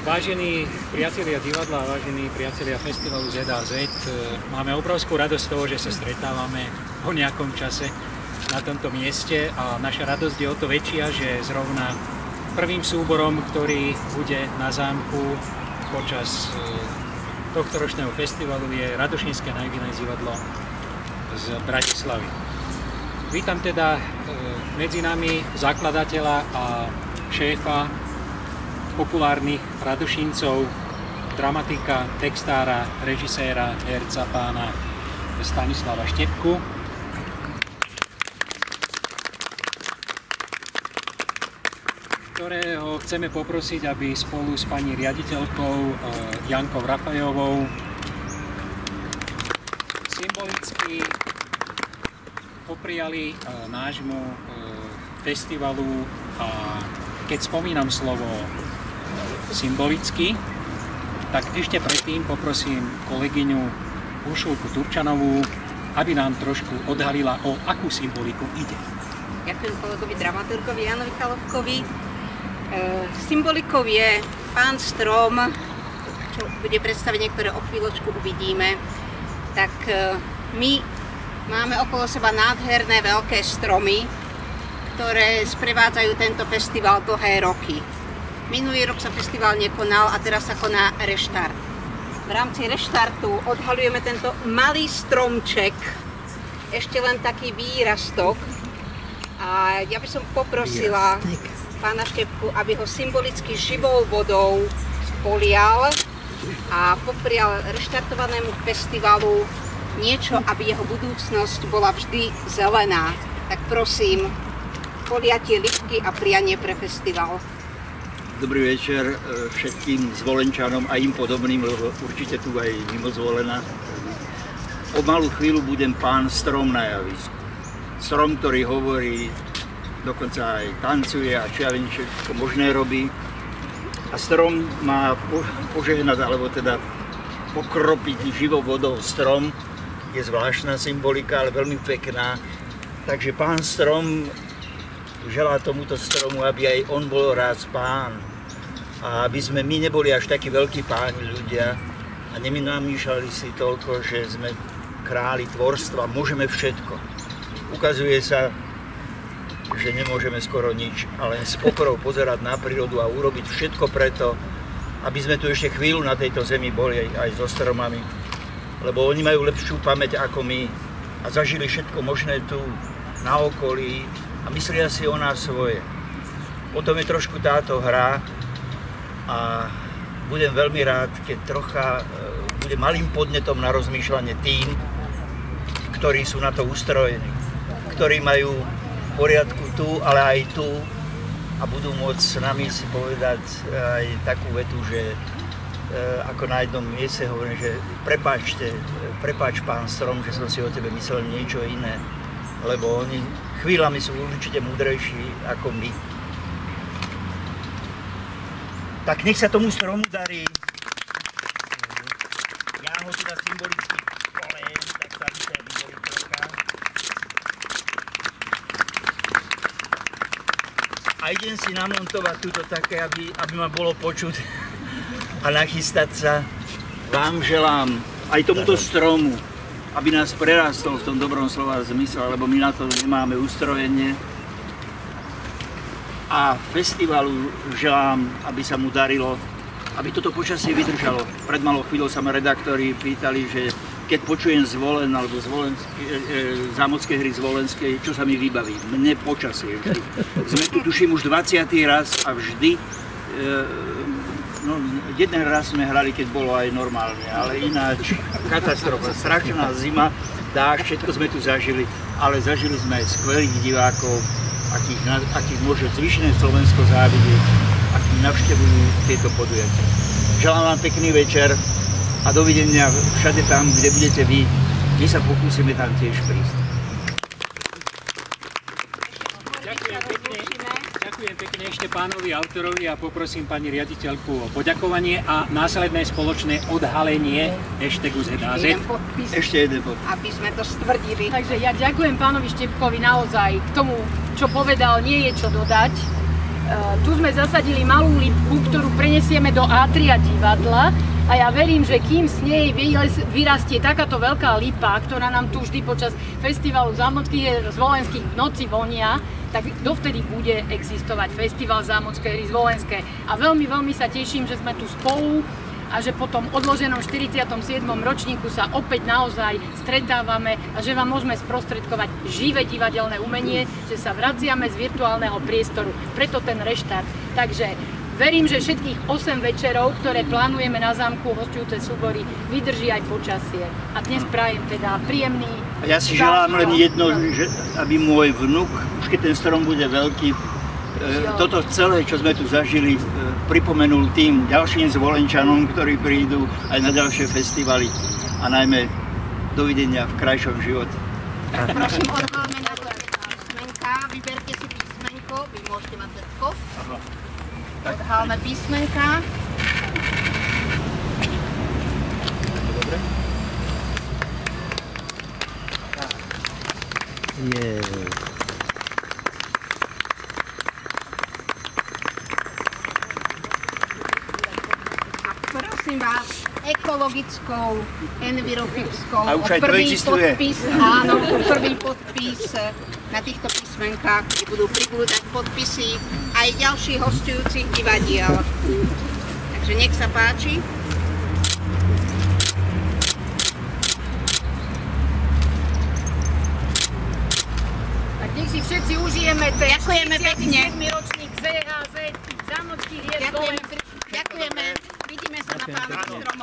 Vážení priatelia divadla, vážení priatelia festivalu ZAZ, e, máme obrovskú radosť toho, že sa stretávame po nejakom čase na tomto mieste a naša radosť je o to väčšia, že zrovna prvým súborom, ktorý bude na zámku počas e, tohto ročného festivalu je Radošinské najvinné divadlo z Bratislavy. Vítam teda e, medzi nami zakladateľa a šéfa populárnych radošincov, dramatika, textára, režiséra, herca pána Stanislava Štepku. ktorého chceme poprosiť, aby spolu s pani riaditeľkou eh, Jankou Rafajovou symbolicky popriali eh, nášmu eh, festivalu a keď spomínam slovo symbolicky, tak ešte predtým poprosím kolegyňu Uršulku Turčanovú, aby nám trošku odhalila, o akú symboliku ide. Ďakujem kolegovi dramaturgovi Janovi Chalovkovi. E, symbolikou je pán Strom, čo bude predstavenie, ktoré o chvíľočku uvidíme. Tak e, my máme okolo seba nádherné veľké stromy, ktoré sprevádzajú tento festival dlhé roky. Minulý rok sa festival nekonal a teraz sa koná reštart. V rámci reštartu odhalujeme tento malý stromček, ešte len taký výrastok. A ja by som poprosila pána Štepku, aby ho symbolicky živou vodou polial a poprial reštartovanému festivalu niečo, aby jeho budúcnosť bola vždy zelená. Tak prosím, poliatie lišky a prianie pre festival. Dobrý večer e, všetkým zvolenčanom a im podobným, lebo určite tu aj mimo zvolená. O malú chvíľu budem pán Strom na javisku. Strom, ktorý hovorí, dokonca aj tancuje a čo ja viem, čo možné robí. A strom má požehnať, alebo teda pokropiť živou strom. Je zvláštna symbolika, ale veľmi pekná. Takže pán Strom želá tomuto stromu, aby aj on bol rád pán a aby sme my neboli až takí veľkí páni ľudia a nemýšľali si toľko, že sme králi tvorstva, môžeme všetko. Ukazuje sa, že nemôžeme skoro nič, ale len s pokorou pozerať na prírodu a urobiť všetko preto, aby sme tu ešte chvíľu na tejto zemi boli aj so stromami, lebo oni majú lepšiu pamäť ako my a zažili všetko možné tu na okolí a myslia si o nás svoje. Potom je trošku táto hra, a budem veľmi rád, keď trocha e, bude malým podnetom na rozmýšľanie tým, ktorí sú na to ustrojení, ktorí majú v poriadku tu, ale aj tu a budú môcť s nami si povedať aj takú vetu, že e, ako na jednom mieste hovorím, že prepáčte, prepáč pán Strom, že som si o tebe myslel niečo iné, lebo oni chvíľami sú určite múdrejší ako my. Tak nech sa tomu stromu darí. Ja ho teda symbolicky polem, tak sa vyboli trocha. A idem si namontovať túto také, aby, aby ma bolo počuť a nachystať sa. Vám želám aj tomuto stromu, aby nás prerastol v tom dobrom slova zmysle, lebo my na to nemáme ustrojenie a festivalu želám, aby sa mu darilo, aby toto počasie vydržalo. Pred malou chvíľou sa ma redaktori pýtali, že keď počujem zvolen alebo zvolenské, e, e, hry zvolenskej, čo sa mi vybaví? Mne počasie. Sme tu tuším už 20. raz a vždy e, no, jeden raz sme hrali, keď bolo aj normálne, ale ináč katastrofa, strašná zima, dáš, všetko sme tu zažili, ale zažili sme skvelých divákov, akých, akých môže zvyšné Slovensko závidieť, akých navštevujú tieto podujatia. Želám vám pekný večer a dovidenia všade tam, kde budete vy. My sa pokúsime tam tiež prísť. Ďakujem pekne ešte pánovi autorovi a poprosím pani riaditeľku o poďakovanie a následné spoločné odhalenie hashtagu ZAZ. Ešte jeden podpis. Aby sme to stvrdili. Takže ja ďakujem pánovi Štepkovi naozaj k tomu, čo povedal, nie je čo dodať. E, tu sme zasadili malú lipku, ktorú prenesieme do atria divadla a ja verím, že kým z nej vyrastie takáto veľká lipa, ktorá nám tu vždy počas festivalu zámockých zvolenských v noci vonia, tak dovtedy bude existovať festival zámocké hry zvolenské. A veľmi, veľmi sa teším, že sme tu spolu a že po tom odloženom 47. ročníku sa opäť naozaj stretávame a že vám môžeme sprostredkovať živé divadelné umenie, že sa vraciame z virtuálneho priestoru. Preto ten reštart. Takže verím, že všetkých 8 večerov, ktoré plánujeme na zámku hostujúce súbory, vydrží aj počasie. A dnes prajem teda príjemný Ja si želám len jedno, že aby môj vnuk, už keď ten strom bude veľký, E, toto celé, čo sme tu zažili, e, pripomenul tým ďalším zvolenčanom, ktorí prídu aj na ďalšie festivaly a najmä dovidenia v krajšom živote. Prosím, odvoláme na písmenka, vyberte si písmenko, vy môžete mať zrtko. Odhálme písmenka. Dobre? Yeah. prosím vás, ekologickou, envirofickou. A už aj to existuje. Podpis, áno, prvý podpis na týchto písmenkách, kde budú pribúdať podpisy aj ďalších hostujúcich divadiel. Takže nech sa páči. Tak nech si všetci užijeme ten Ďakujeme pekne. ročník ZHZ Zámockých Ďakujeme, ďakujeme. Vidíme sa na pánovi stromovi.